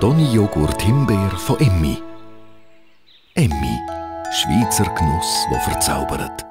Donny Joghurt Himbeer von Emmi. Emmi, Schweizer Genuss, wo verzaubert.